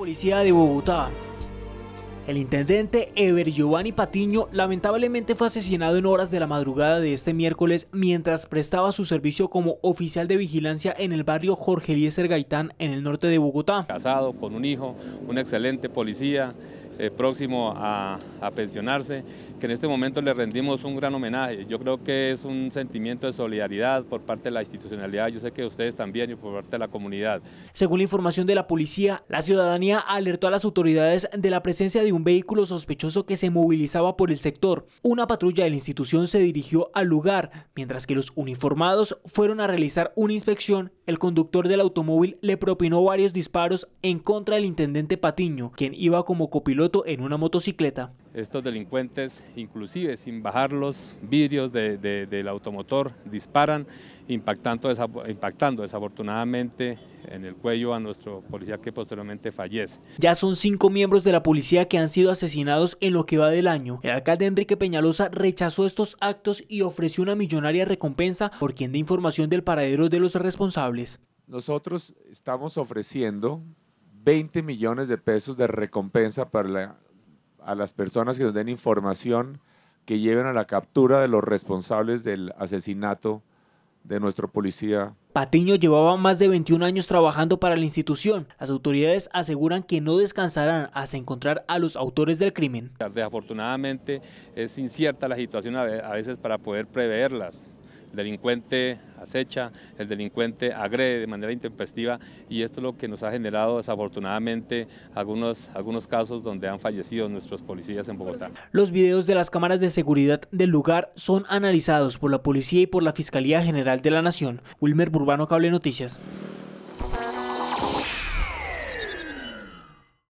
Policía de Bogotá. El intendente Ever Giovanni Patiño lamentablemente fue asesinado en horas de la madrugada de este miércoles mientras prestaba su servicio como oficial de vigilancia en el barrio Jorge Eliezer Gaitán en el norte de Bogotá. Casado, con un hijo, un excelente policía, eh, próximo a, pensionarse, que en este momento le rendimos un gran homenaje. Yo creo que es un sentimiento de solidaridad por parte de la institucionalidad, yo sé que ustedes también y por parte de la comunidad. Según la información de la policía, la ciudadanía alertó a las autoridades de la presencia de un vehículo sospechoso que se movilizaba por el sector. Una patrulla de la institución se dirigió al lugar, mientras que los uniformados fueron a realizar una inspección. El conductor del automóvil le propinó varios disparos en contra del intendente Patiño, quien iba como copiloto en una motocicleta. Estos delincuentes, inclusive sin bajar los vidrios del automotor, disparan, impactando, impactando desafortunadamente en el cuello a nuestro policía que posteriormente fallece. Ya son cinco miembros de la policía que han sido asesinados en lo que va del año. El alcalde Enrique Peñalosa rechazó estos actos y ofreció una millonaria recompensa por quien dé información del paradero de los responsables. Nosotros estamos ofreciendo 20 millones de pesos de recompensa para a las personas que nos den información que lleven a la captura de los responsables del asesinato de nuestro policía. Patiño llevaba más de 21 años trabajando para la institución. Las autoridades aseguran que no descansarán hasta encontrar a los autores del crimen. Desafortunadamente es incierta la situación a veces para poder preverlas. El delincuente acecha, el delincuente agrede de manera intempestiva y esto es lo que nos ha generado desafortunadamente algunos, algunos casos donde han fallecido nuestros policías en Bogotá. Los videos de las cámaras de seguridad del lugar son analizados por la policía y por la Fiscalía General de la Nación. Wilmer Burbano, Cable Noticias.